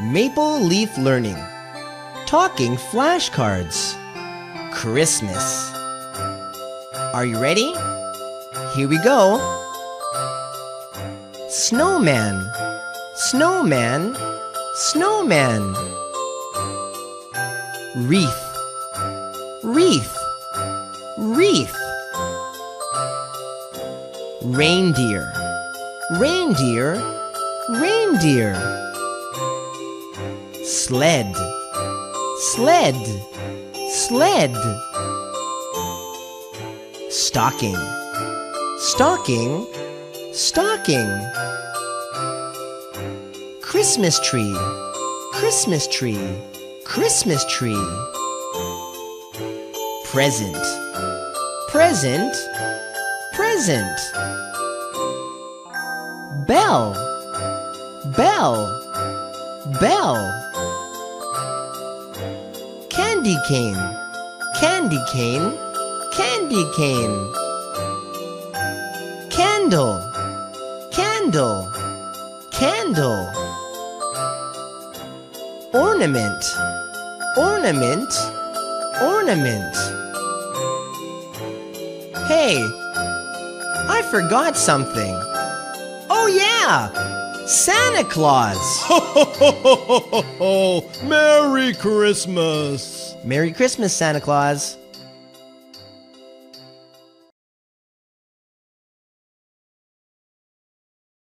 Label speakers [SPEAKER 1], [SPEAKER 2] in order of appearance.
[SPEAKER 1] Maple Leaf Learning. Talking flashcards. Christmas. Are you ready? Here we go. Snowman. Snowman. Snowman. Wreath. Wreath. Wreath. Reindeer. Reindeer. Reindeer. Sled. Sled. Sled. Stocking. Stocking. Stocking. Christmas tree. Christmas tree. Christmas tree. Present. Present. Present. Bell. Bell. Bell. Candy cane. Candy cane. Candy cane. Candle. Candle. Candle. Ornament. Ornament. Ornament. Hey, I forgot something. Oh, yeah! Santa Claus!
[SPEAKER 2] Ho, ho, ho, ho, ho, ho, ho. Merry Christmas!
[SPEAKER 1] Merry Christmas, Santa Claus!